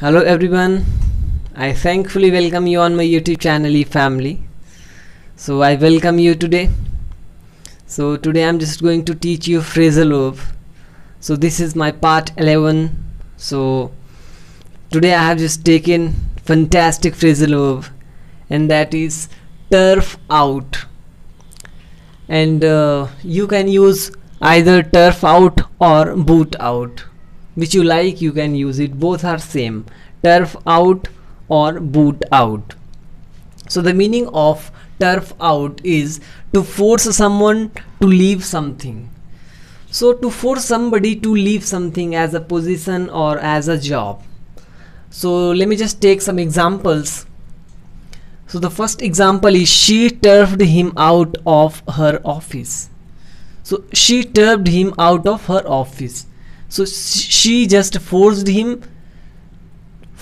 Hello everyone. I thankfully welcome you on my YouTube channel E Family. So I welcome you today. So today I'm just going to teach you phrasal verb. So this is my part 11. So today I have just taken fantastic phrasal verb and that is turf out. And uh, you can use either turf out or boot out which you like you can use it. Both are same. Turf out or boot out. So the meaning of turf out is to force someone to leave something. So to force somebody to leave something as a position or as a job. So let me just take some examples. So the first example is she turfed him out of her office. So she turfed him out of her office so she just forced him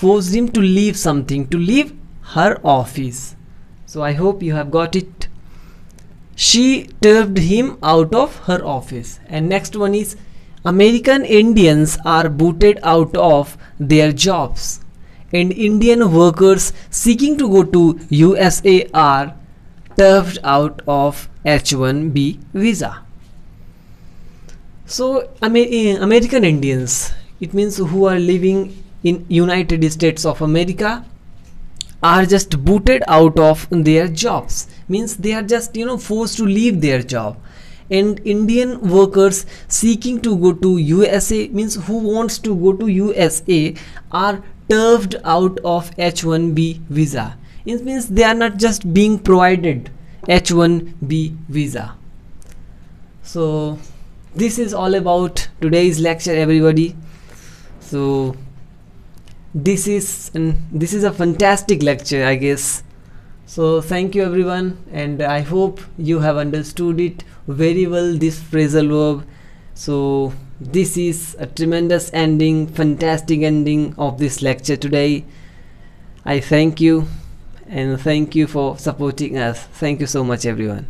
forced him to leave something to leave her office. So i hope you have got it. She turfed him out of her office. And next one is american indians are booted out of their jobs. And indian workers seeking to go to usa are turfed out of h1b visa so eh, American Indians it means who are living in United States of America are just booted out of their jobs. Means they are just you know forced to leave their job. And Indian workers seeking to go to USA means who wants to go to USA are turfed out of H1B visa. It means they are not just being provided H1B visa. So this is all about today's lecture everybody. So this is this is a fantastic lecture i guess. So thank you everyone and i hope you have understood it very well this phrasal verb. So this is a tremendous ending fantastic ending of this lecture today. I thank you and thank you for supporting us. Thank you so much everyone